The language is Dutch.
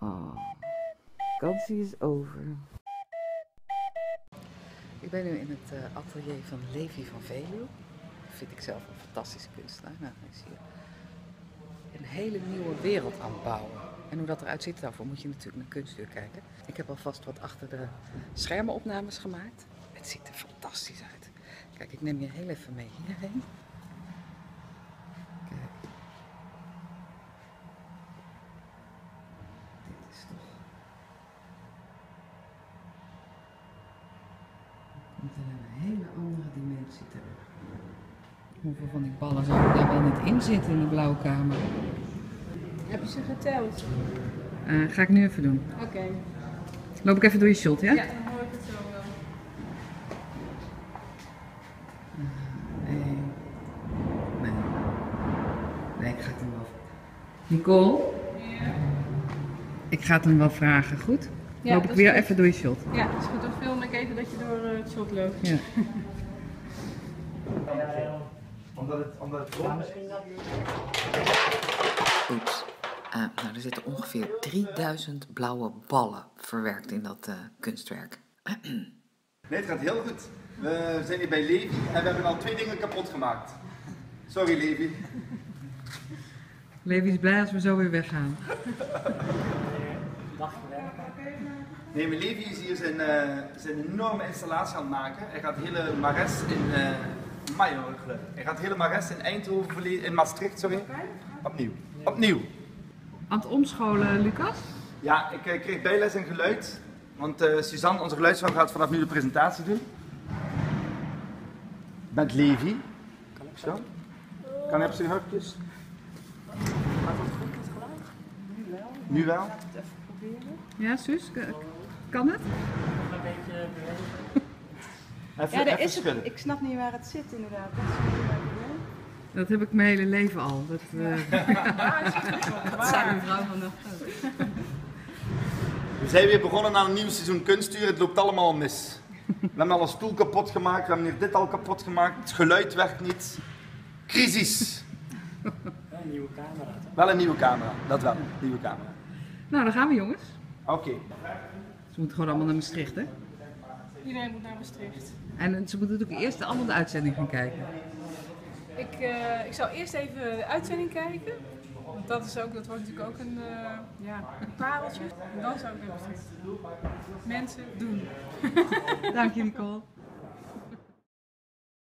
Oh, vakantie is over. Ik ben nu in het eh, atelier van Levi van. Dat vind ik zelf een fantastische kunstenaar. Nou, hij is hier een hele nieuwe wereld aan het bouwen. En hoe dat eruit ziet, daarvoor moet je natuurlijk naar kunstuur kijken. Ik heb alvast wat achter de schermen opnames gemaakt. Het ziet er fantastisch uit. Kijk, ik neem je heel even mee hierheen. Kijk. Dit is toch... komt er een hele andere dimensie terug. Hoeveel van die ballen zouden daar wel niet in zitten in de blauwe kamer? Heb je ze geteld? Eh, ga ik nu even doen. Oké. Loop ik even door je shot, ja? Ja, dan hoor ik het zo wel. Nee. Nee. Nee, ik ga het hem wel... Nicole? Ja. Ik ga het hem wel vragen, goed? Ja, Loop ik weer goed. even door je shot. Ja, dat is goed. Dan door eh, het loopt. Ja. Omdat het, omdat het rond is. Oeps. Eh, nou, er zitten ongeveer 3000 blauwe ballen verwerkt in dat eh, kunstwerk. Nee, het gaat heel goed. We zijn hier bij Levi en we hebben al twee dingen kapot gemaakt. Sorry Levi. Levi is blij als we zo weer weggaan. Nee, maar Levi is hier zijn, eh, zijn enorme installatie aan het maken. Hij gaat hele Mares in uh, Majorgele. Hij gaat hele Mares in Eindhoven, in Maastricht, sorry. Opnieuw. Opnieuw. Aan het omscholen, Lucas? Ja, ik eh, kreeg bijles in geluid. Want eh, Suzanne, onze geluidsvrouw, gaat vanaf nu de presentatie doen. Met Levi. Kan ik zo? Kan hij op zijn hurkjes? Nu wel. Ja, Suus? K- Kan het? Even, Ja, daar even is het. schudden. Ik snap niet waar het zit inderdaad. Dat is een beetje. Dat heb ik mijn hele leven al. Dat, eh, Dat zijn een vrouw van de We zijn weer begonnen aan een nieuw seizoen kunstuur. Het loopt allemaal mis. We hebben al een stoel kapot gemaakt. We hebben hier dit al kapot gemaakt. Het geluid werkt niet. Crisis. Een nieuwe camera. toch? Wel een nieuwe camera. Dat wel. Nieuwe camera. Nou, dan gaan we jongens. Oké. Ze moeten gewoon allemaal naar Maastricht, hè? Iedereen moet naar Maastricht. En ze moeten natuurlijk eerst allemaal de uitzending gaan kijken. Ik, eh, ik zal eerst even de uitzending kijken. Want dat, is ook, dat wordt natuurlijk ook een, eh, ja, een pareltje. En dan zou ik naar Maastricht. Mensen, doen. Dank je, Nicole.